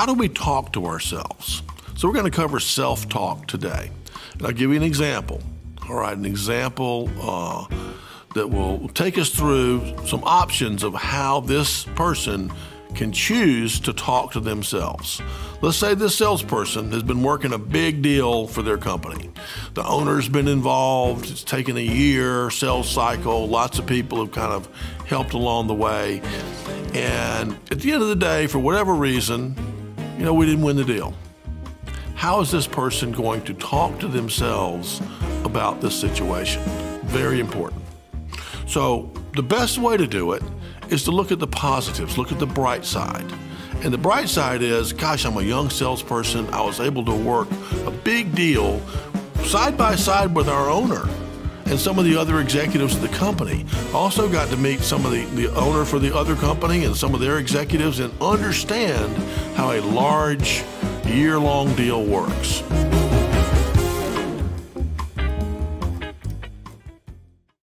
how do we talk to ourselves? So we're going to cover self-talk today. And I'll give you an example. All right, an example uh, that will take us through some options of how this person can choose to talk to themselves. Let's say this salesperson has been working a big deal for their company. The owner's been involved, it's taken a year, sales cycle, lots of people have kind of helped along the way. And at the end of the day, for whatever reason, you know, we didn't win the deal. How is this person going to talk to themselves about this situation? Very important. So, the best way to do it is to look at the positives, look at the bright side. And the bright side is, gosh, I'm a young salesperson. I was able to work a big deal side by side with our owner and some of the other executives of the company. Also got to meet some of the, the owner for the other company and some of their executives and understand how a large year long deal works.